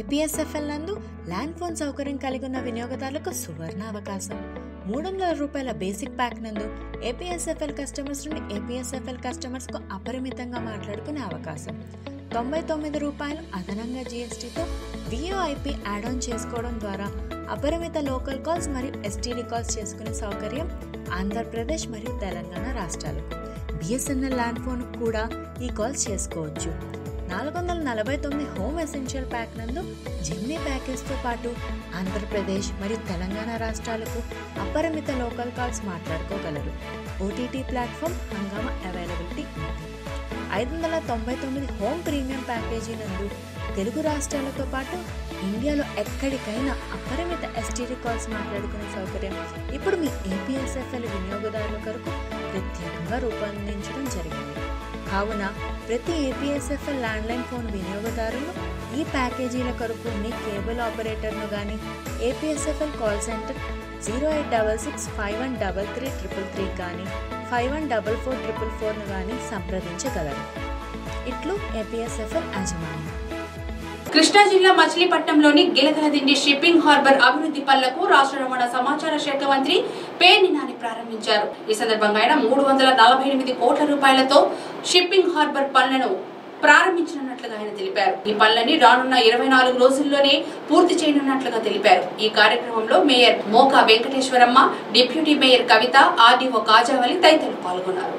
APSFL నందు land phone సౌకర్యం కలిగి ఉన్న వినియోగదారులకు సువర్ణ అవకాశం. మూడు వందల రూపాయల బేసిక్ ప్యాక్ నందు ఏపీఎస్ఎఫ్ఎల్ కస్టమర్స్ నుండి ఏపీఎస్ఎఫ్ఎల్ కస్టమర్స్కు అపరిమితంగా మాట్లాడుకునే అవకాశం. తొంభై తొమ్మిది రూపాయలు అదనంగా జీఎస్టీతో విఓఐపి యాడ్ ఆన్ చేసుకోవడం ద్వారా అపరిమిత లోకల్ కాల్స్ మరియు ఎస్టీడీ కాల్స్ చేసుకునే సౌకర్యం ఆంధ్రప్రదేశ్ మరియు తెలంగాణ రాష్ట్రాలకు. బిఎస్ఎన్ఎల్ ల్యాండ్ ఫోన్ కూడా ఈ కాల్స్ చేసుకోవచ్చు. నాలుగు వందల నలభై తొమ్మిది హోమ్ ఎసెన్షియల్ ప్యాక్ నందు జిమ్నీ ప్యాకేజ్తో పాటు ఆంధ్రప్రదేశ్ మరియు తెలంగాణ రాష్ట్రాలకు అపరిమిత లోకల్ కాల్స్ మాట్లాడుకోగలరు. ఓటీటీ ప్లాట్ఫామ్ హంగామా అవైలబిలిటీ ఉంది. ఐదు వందల తొంభై తొమ్మిది హోమ్ ప్రీమియం ప్యాకేజీ నందు తెలుగు రాష్ట్రాలతో పాటు ఇండియాలో ఎక్కడికైనా అపరిమిత ఎస్టీడీ కాల్స్ మాట్లాడుకునే సౌకర్యం ఇప్పుడు మీ ఏపీఎస్ఎఫ్ఎల్ వినియోగదారుల కొరకు ప్రత్యేకంగా రూపొందించడం జరిగింది. కావున ప్రతి ఏపీఎస్ఎఫ్ఎల్ ల్యాండ్లైన్ ఫోన్ వినియోగదారులు ఈ ప్యాకేజీల కొరకు మీ కేబుల్ ఆపరేటర్ను కానీ APSFL call centre zero eight double six five one double three triple three కానీ five one double four triple ఫోర్ను కానీ సంప్రదించగలరు. ఇట్లు ఏపీఎస్ఎఫ్ఎల్ యాజమాన్యం. కృష్ణా జిల్లా మచిలీపట్నంలోని గిలగలదిండి షిప్పింగ్ హార్బర్ అభివృద్ధి పనులకు రాష్ట్ర రవాణా సమాచార శాఖ మంత్రి పేర్ని నాని ప్రారంభించారు. ఈ సందర్భంగా ఆయన మూడు వందల నలభై ఎనిమిది కోట్ల రూపాయలతో షిప్పింగ్ హార్బర్ పనులను ప్రారంభించనున్నట్లుగా ఆయన తెలిపారు. ఈ పనులన్నీ రానున్న ఇరవై నాలుగు రోజుల్లోనే పూర్తి చేయనున్నట్లుగా తెలిపారు. ఈ కార్యక్రమంలో mayor Moka Venkateswaramma deputy mayor Kavitha RDO Kajavali తదితరులు పాల్గొన్నారు.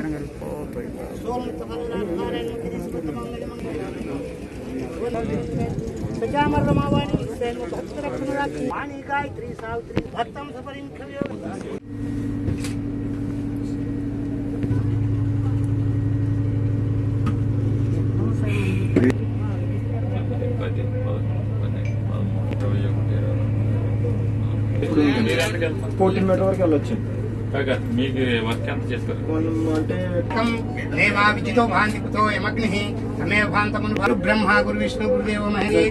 కూర్చోండి కూర్చోండి ఎక్కడ కూర్చోండి ఫోర్టీన్ మీటర్ వరకు వెళ్ళొచ్చు మీకు వర్క్ ఎంత చేస్తారు మనం అంటే దేవా విజితో భాంతి కుతో యమగ్ని తమేవ భాంతమను గురు బ్రహ్మ గురు విష్ణు గురుదేవ మహరి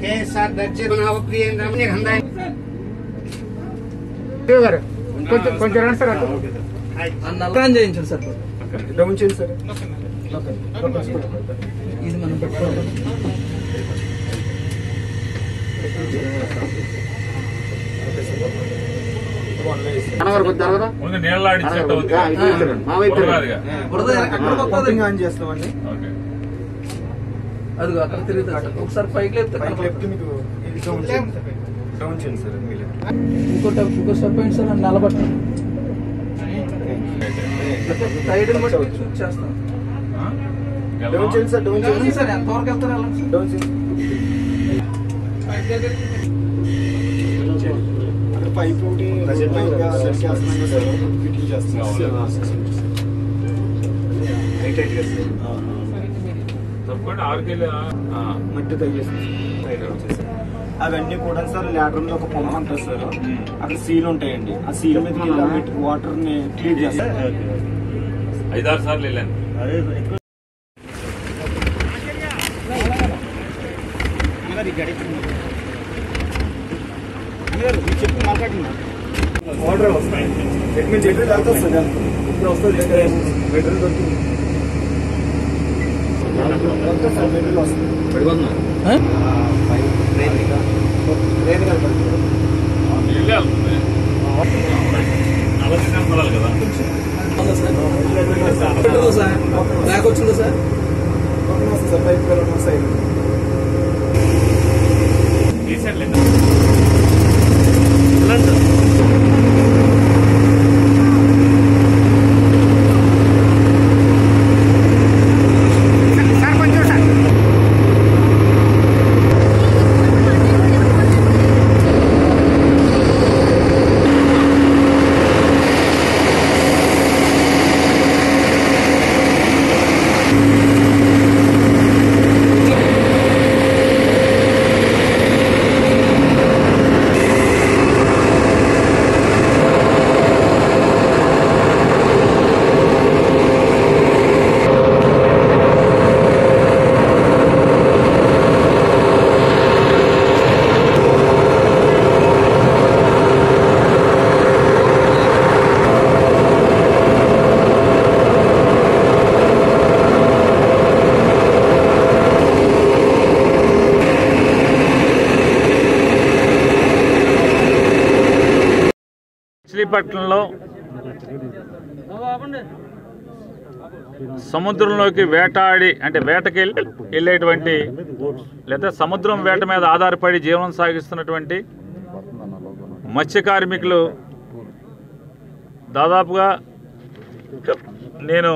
కేఎస్ఆర్ దర్జనావ ప్రియేంద్ర గంధాయ గారు కొంచెం కొంచెం రండి సార్ అటు. ప్లాన్ చేయించండి సార్ డౌన్ చేయండి సార్ ఇది మనం పెట్టుకోవాలి. ముందు నీళ్ళ చేస్తామండి. అది అక్కడ అటు ఒకసారి పైకి లేపితే పైకి లెఫ్ట్ మీకు ఇది డౌన్ చేయండి. డౌన్ చేయండి సార్ మీ లెఫ్ట్ ఇంకోటి ఇంకో స్టెప్ అయింది సార్ నన్ను నిలబట్టండి. సైడ్ బట్టి చూసి చేస్తాం? డౌన్ చేయండి సార్ డౌన్ చేయండి. సార్ ఎంతవరకు వెళ్తారు వెళ్ళండి సార్. డౌన్ చేయండి అక్కడ పైప్ ఒకటి ఫిట్టింగ్ చేస్తున్నాం ఆరు మట్టి అవన్నీ కూడా సార్ లాటర్లో ఒక పంప్ ఉంటుంది సార్. అక్కడ సీల్ ఉంటాయండి. ఆ సీల్ మీద వాటర్ని క్లీన్ చేస్తారు ఐదారు సార్లు వెళ్ళాను. వాటర్ వస్తాయి. మీరు చెప్పి వెళ్తుంది సార్ ఇప్పుడు వస్తుంది మెటీరియల్ దొరుకుతుంది దొరుకుతుంది మచిలీపట్నంలో సముద్రంలోకి వేటాడి అంటే వేటకి వెళ్ళేటువంటి లేదా సముద్రం వేట మీద ఆధారపడి జీవనం సాగిస్తున్నటువంటి మత్స్య కార్మికులు దాదాపుగా నేను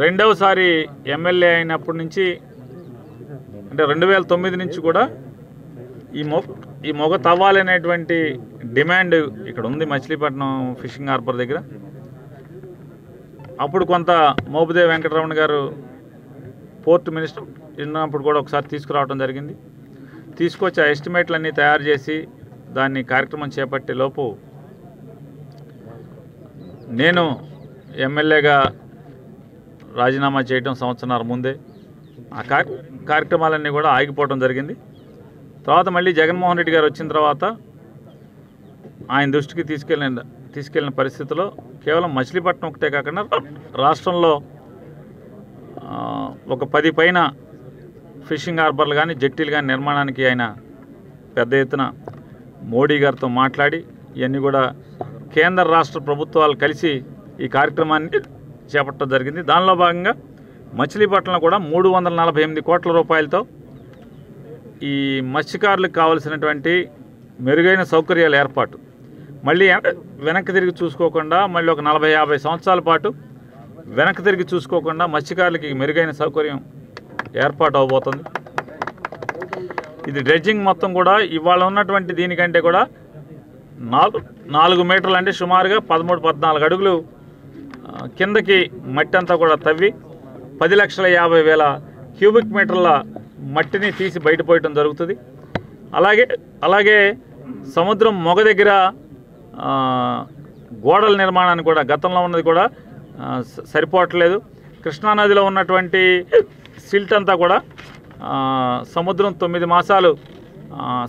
రెండవసారి ఎమ్మెల్యే అయినప్పటి నుంచి అంటే రెండు వేల తొమ్మిది నుంచి కూడా ఈ మొగ ఈ మొగ తవ్వాలనేటువంటి డిమాండ్ ఇక్కడ ఉంది మచిలీపట్నం ఫిషింగ్ హార్బర్ దగ్గర. అప్పుడు కొంత మోపుదేవి వెంకటరమణ గారు పోర్ట్ మినిస్టర్ ఉన్నప్పుడు కూడా ఒకసారి తీసుకురావడం జరిగింది. తీసుకొచ్చి ఆ ఎస్టిమేట్లన్నీ తయారు చేసి దాన్ని కార్యక్రమం చేపట్టే లోపు నేను ఎమ్మెల్యేగా రాజీనామా చేయడం సంవత్సరాల ముందే. ఆ కార్యక్రమాలన్నీ కూడా ఆగిపోవడం జరిగింది. తర్వాత మళ్ళీ జగన్మోహన్ రెడ్డి గారు వచ్చిన తర్వాత ఆయన దృష్టికి తీసుకెళ్ళిన తీసుకెళ్ళిన పరిస్థితిలో కేవలం మచిలీపట్నం ఒకటే కాకుండా రాష్ట్రంలో ఒక పది పైన ఫిషింగ్ హార్బర్లు కానీ జట్టీలు కానీ నిర్మాణానికి ఆయన పెద్ద ఎత్తున మోడీ గారితో మాట్లాడి ఇవన్నీ కూడా కేంద్ర రాష్ట్ర ప్రభుత్వాలు కలిసి ఈ కార్యక్రమాన్ని చేపట్టడం జరిగింది. దానిలో భాగంగా మచిలీపట్నంలో కూడా మూడు వందల నలభై ఎనిమిది కోట్ల రూపాయలతో ఈ మత్స్యకారులకు కావలసినటువంటి మెరుగైన సౌకర్యాల ఏర్పాటు. మళ్ళీ వెనక్కి తిరిగి చూసుకోకుండా మళ్ళీ ఒక నలభై యాభై సంవత్సరాల పాటు వెనక్కి తిరిగి చూసుకోకుండా మత్స్యకారులకి మెరుగైన సౌకర్యం ఏర్పాటు అవబోతుంది. ఇది డ్రెడ్జింగ్ మొత్తం కూడా ఇవాళ ఉన్నటువంటి దీనికంటే కూడా నాలుగు నాలుగు మీటర్లు అంటే సుమారుగా పదమూడు పద్నాలుగు అడుగులు కిందకి మట్టి అంతా కూడా తవ్వి పది లక్షల యాభై వేల క్యూబిక్ మీటర్ల మట్టిని తీసి బయటపోయటం జరుగుతుంది. అలాగే అలాగే సముద్రం మొగ దగ్గర గోడల నిర్మాణానికి కూడా గతంలో ఉన్నది కూడా సరిపోవట్లేదు. కృష్ణానదిలో ఉన్నటువంటి సిల్ట్ అంతా కూడా సముద్రం తొమ్మిది మాసాలు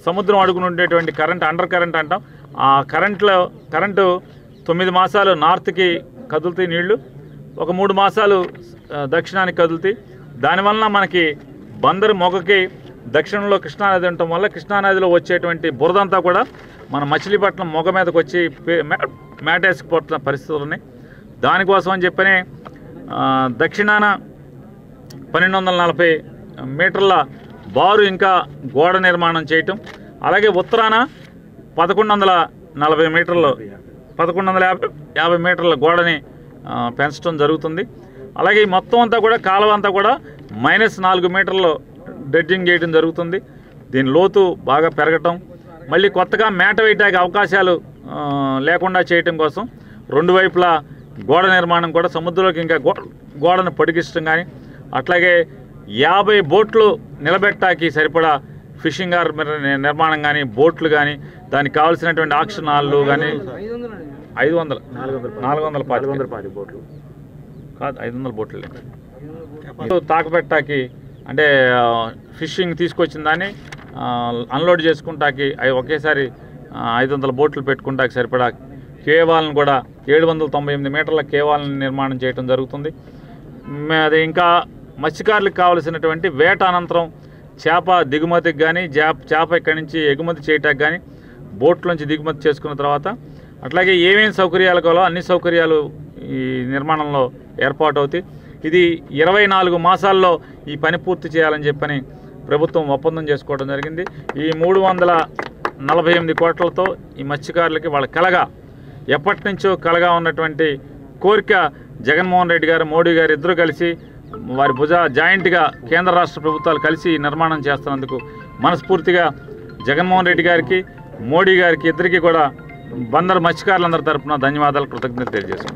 సముద్రం అడుగున ఉండేటువంటి కరెంట్ అండర్ కరెంట్ అంటాం. ఆ కరెంట్లో కరెంటు తొమ్మిది మాసాలు నార్త్కి కదులుతాయి నీళ్ళు. ఒక మూడు మాసాలు దక్షిణానికి కదులుతాయి. దానివల్ల మనకి బందరు మొగకి దక్షిణంలో కృష్ణానది ఉండటం వల్ల కృష్ణానదిలో వచ్చేటువంటి బురదంతా కూడా మన మచిలీపట్నం మొగ మీదకి వచ్చి మేటేసుకుపోతున్న పరిస్థితులు ఉన్నాయి. దానికోసం అని చెప్పని దక్షిణాన పన్నెండు వందల నలభై మీటర్ల బారు ఇంకా గోడ నిర్మాణం చేయటం అలాగే ఉత్తరాన పదకొండు వందల నలభై మీటర్లు పదకొండు వందల యాభై యాభై మీటర్ల గోడని పెంచడం జరుగుతుంది. అలాగే ఈ మొత్తం అంతా కూడా కాలువ అంతా కూడా మైనస్ నాలుగు మీటర్లు డ్రెడ్జింగ్ చేయడం జరుగుతుంది. దీని లోతు బాగా పెరగటం మళ్ళీ కొత్తగా మేట వేయటానికి అవకాశాలు లేకుండా చేయటం కోసం రెండు వైపులా గోడ నిర్మాణం కూడా సముద్రంలోకి ఇంకా గోడను పొడిగించడం కానీ అట్లాగే యాభై బోట్లు నిలబెట్టాకి సరిపడా ఫిషింగ్ హార్బర్ నిర్మాణం కానీ బోట్లు కానీ దానికి కావాల్సినటువంటి ఆక్షన్ హాళ్ళు కానీ ఐదు వందలు నాలుగు వందల పాతి బోట్లు. కాదు ఐదు వందల బోట్లు. తాకబెట్టాకి అంటే ఫిషింగ్ తీసుకొచ్చిన దాన్ని అన్లోడ్ చేసుకుంటాకి అవి ఒకేసారి ఐదు వందల బోట్లు పెట్టుకుంటాకి సరిపడా కేవాలను కూడా ఏడు వందల తొంభై ఎనిమిది మీటర్ల కేవాలను నిర్మాణం చేయడం జరుగుతుంది. అది ఇంకా మత్స్యకారులకు కావలసినటువంటి వేట అనంతరం చేప దిగుమతికి కానీ చేప చేప ఇక్కడి నుంచి ఎగుమతి చేయటానికి కానీ బోట్లోంచి దిగుమతి చేసుకున్న తర్వాత అట్లాగే ఏమేమి సౌకర్యాలు కావాలో అన్ని సౌకర్యాలు ఈ నిర్మాణంలో ఏర్పాటు అవుతాయి ఇది ఇరవై నాలుగు మాసాల్లో ఈ పని పూర్తి చేయాలని చెప్పని ప్రభుత్వం ఒప్పందం చేసుకోవడం జరిగింది. ఈ మూడు వందల నలభై ఎనిమిది కోట్లతో ఈ మత్స్యకారులకి వాళ్ళ కలగా ఎప్పటి నుంచో కలగా ఉన్నటువంటి కోరిక జగన్మోహన్ రెడ్డి గారు మోడీ గారు ఇద్దరు కలిసి వారి భుజ జాయింట్గా కేంద్ర రాష్ట్ర ప్రభుత్వాలు కలిసి నిర్మాణం చేస్తున్నందుకు మనస్ఫూర్తిగా జగన్మోహన్ రెడ్డి గారికి మోడీ గారికి ఇద్దరికి కూడా బందరు మత్స్యకారులందరి తరపున ధన్యవాదాలు కృతజ్ఞత తెలియజేస్తున్నాను